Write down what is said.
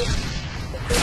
よかった。